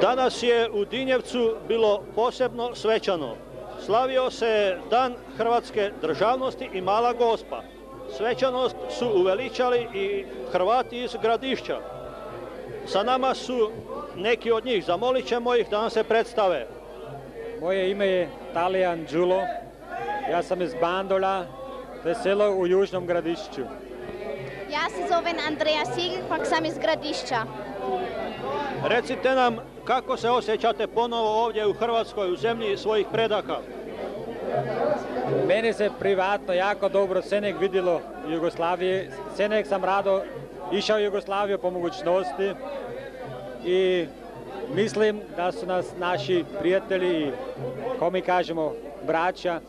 Danas je u Dinjevcu bilo posebno svečano. Slavio se Dan Hrvatske državnosti i Mala Gospa. Svečanost su uveličali i Hrvati iz Gradišća. Sa nama su neki od njih, zamolit ćemo ih da nam se predstave. Moje ime je Talijan Đulo. Ja sam iz Bandola, to je selo u Južnom gradišću. Ja se zovem Andreja Sigl, pak sam iz Gradišća. Recite nam kako se osjećate ponovo ovdje u Hrvatskoj, u zemlji svojih predaka. Meni se privatno jako dobro Senek vidjelo u Jugoslaviji. Senek sam rado išao u Jugoslaviju po mogućnosti i mislim da su nas naši prijatelji i, ko mi kažemo, braća,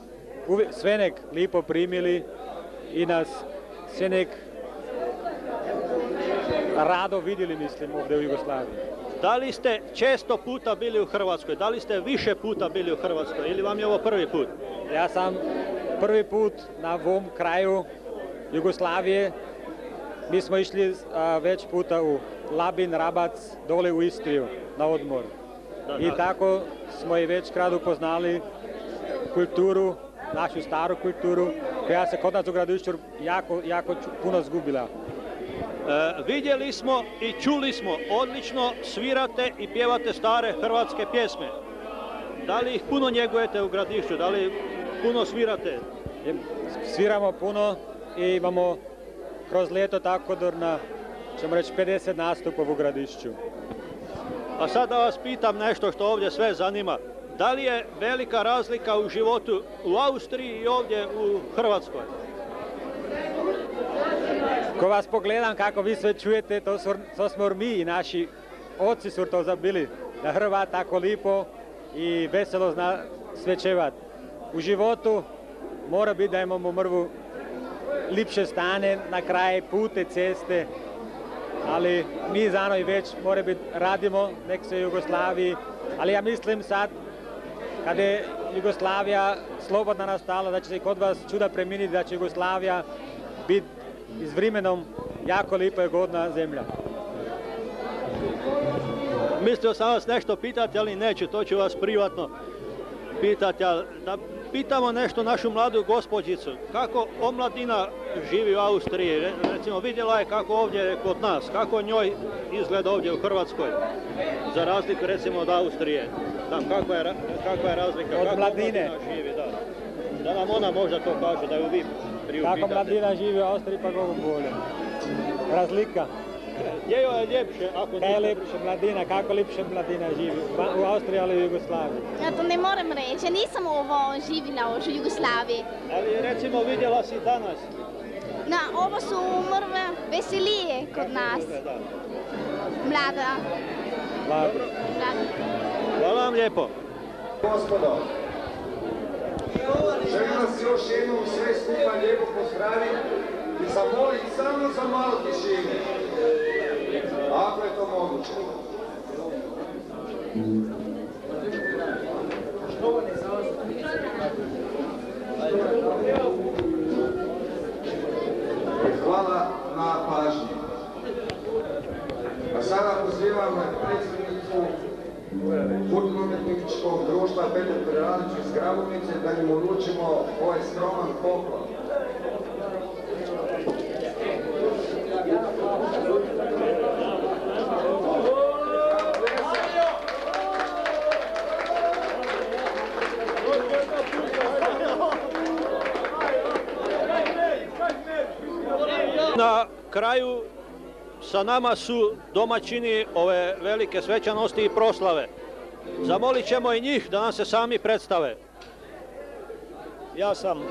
uvijek Svenek lipo primili i nas Svenek rado vidjeli, mislim, ovdje u Jugoslaviji. Da li ste često puta bili u Hrvatskoj? Da li ste više puta bili u Hrvatskoj ili vam je ovo prvi put? Ja sam prvi put na ovom kraju Jugoslavije. Mi smo išli a, već puta u Labin, Rabac, dole u Istriju na odmor. Da, I tako smo i već krad upoznali kulturu, našu staru kulturu, koja se kod nas u Gradišću jako, puno zgubila. E, vidjeli smo i čuli smo, odlično svirate i pjevate stare hrvatske pjesme. Da li ih puno njegujete u gradišću? Da li puno svirate? Sviramo puno i imamo kroz ljeto tako do na, ćemo reći, 50 nastupova u Gradišću. A sad da vas pitam nešto što ovdje sve zanima. Da li je velika razlika u životu u Austriji i ovdje u Hrvatskoj? Ko vas pogledam kako vi sve čujete, to, su, to smo mi i naši oci su to zabili. Da Hrvat tako lipo i veselo zna svečevat. U životu mora biti da imamo mrvu lipše stane na kraje pute, ceste, ali mi za i već mora biti radimo nek se Jugoslaviji, ali ja mislim sad kada je Jugoslavija slobodna nastala, da će se kod vas čuda preminiti, da će Jugoslavija biti iz vremenom jako lipa i godna zemlja. Mislio sam vas nešto pitati, ali neću, to ću vas privatno pitati. ali Da pitamo nešto našu mladu gospođicu. Kako omladina živi u Austriji? Re- Recimo, vidjela je kako ovdje kod nas, kako njoj izgleda ovdje u Hrvatskoj. Za razliku recimo od Austrije. Tam, kakva je, kakva je razlika? Od kako mladine. omladina živi, da. Da nam ona možda to kaže, da ju vi Kako mladina živi u Austriji pa kako bolje. Razlika. Gdje je ljepše ako Kaj je niste- lepše mladina, kako lepše mladina živi? U Austriji ali u Jugoslaviji. Ja to ne moram reći, ja nisam ovo živjela u Jugoslaviji. Ali recimo vidjela si danas. Na, ovo su mrve veselije kod nas. Da. Mlada, mlada. Hvala vam lijepo. Gospodo, želim vas još jednom sve skupa lijepo pozdraviti i zamoliti samo za malo tišine. Ako je to moguće. Kulturno-umjetničkog društva Petar Peralić iz Grabovnice da im uručimo ovaj skroman poklon. Na kraju sa nama su domaćini ove velike svećanosti i proslave. Zamolit ćemo i njih da nam se sami predstave. Ja sam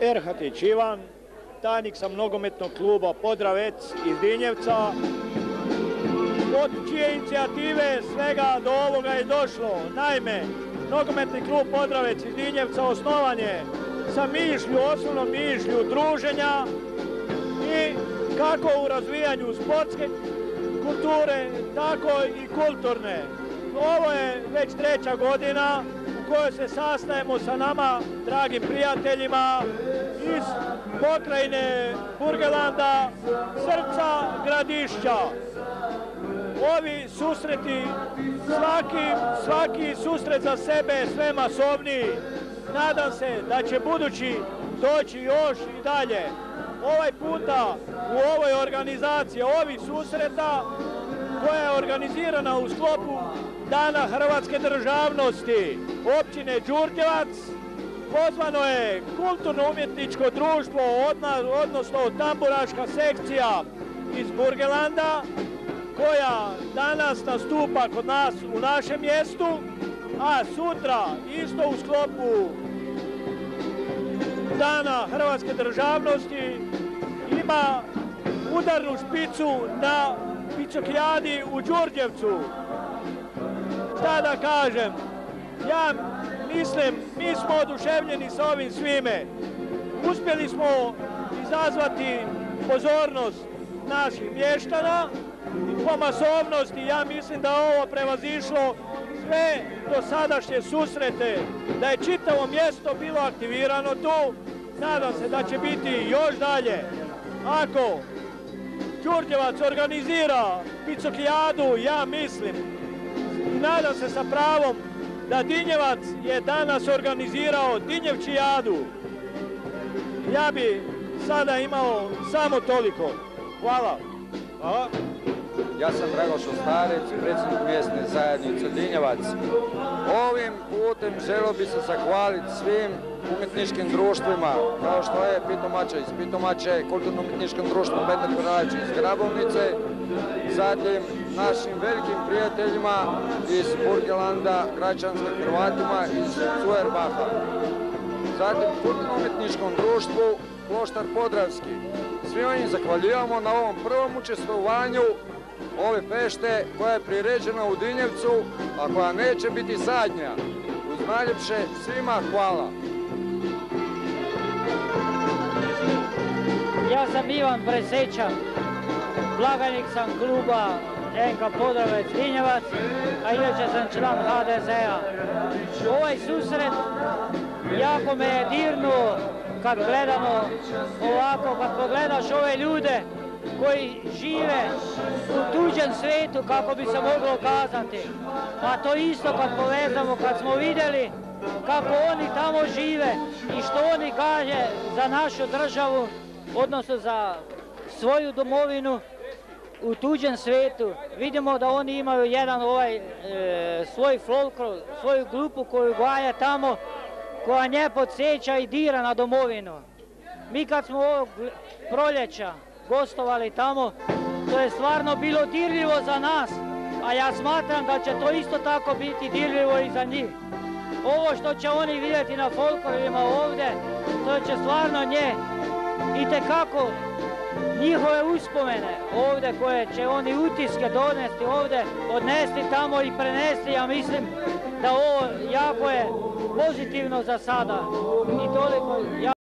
Erhatić Ivan, tajnik sam nogometnog kluba Podravec iz Dinjevca. Od čije inicijative svega do ovoga je došlo. Naime, nogometni klub Podravec iz Dinjevca osnovan je sa mišlju, osnovnom mišlju druženja i kako u razvijanju sportske kulture, tako i kulturne. Ovo je već treća godina u kojoj se sastajemo sa nama, dragim prijateljima iz pokrajine Burgelanda, srca Gradišća. Ovi susreti, svaki, svaki susret za sebe je sve masovniji. Nadam se da će budući doći još i dalje. Ovaj puta u ovoj organizaciji ovih susreta koja je organizirana u sklopu Dana Hrvatske državnosti općine Đurđevac pozvano je kulturno-umjetničko društvo, odnosno tamburaška sekcija iz Burgelanda koja danas nastupa kod nas u našem mjestu, a sutra isto u sklopu Dana Hrvatske državnosti ima udarnu špicu na Picokijadi u Đurđevcu. Šta da kažem? Ja mislim, mi smo oduševljeni sa ovim svime. Uspjeli smo izazvati pozornost naših mještana i po masovnosti ja mislim da ovo prevazišlo sve dosadašnje susrete, da je čitavo mjesto bilo aktivirano tu. Nadam se da će biti još dalje. Ako Đurđevac organizira Picokijadu, ja mislim nadam se sa pravom da Dinjevac je danas organizarao Dinjevčijadu. Ja bi sada imao samo toliko. Hvala. Hvala. Ja sam Dragoš Ostarec, predsjednik mjesne zajednice Dinjevac. Ovim putem želio bi se zahvaliti svim umjetničkim društvima, kao što je Pitomače iz Pitomače, kulturno-umjetničkom društvu Petar Peralić iz Grabovnice, zatim našim velikim prijateljima iz Burgelanda, Gračanska Hrvatima iz Cuerbaha. Zatim kulturno-umjetničkom društvu Kloštar Podravski. Svi im zahvaljujemo na ovom prvom učestvovanju ove fešte koja je priređena u Dinjevcu, a koja neće biti zadnja. Uz najljepše svima hvala. Ja sam Ivan Presečan, blagajnik sam kluba NK Podravec Dinjevac, a inače sam član HDZ-a. Ovaj susret jako me je dirnuo kad gledamo ovako, kad pogledaš ove ljude koji žive u tuđem svetu, kako bi se moglo kazati. A to isto kad povezamo, kad smo vidjeli kako oni tamo žive i što oni kaže za našu državu, odnosno za svoju domovinu u tuđem svetu. Vidimo da oni imaju jedan ovaj e, svoj folklor, svoju grupu koju gaje tamo, koja nje podsjeća i dira na domovinu. Mi kad smo ovog proljeća gostovali tamo, to je stvarno bilo dirljivo za nas, a ja smatram da će to isto tako biti dirljivo i za njih. Ovo što će oni vidjeti na folklorima ovdje, to će stvarno nje i tekako njihove uspomene ovdje koje će oni utiske donesti ovdje, odnesti tamo i prenesti, ja mislim da ovo jako je pozitivno za sada. I toliko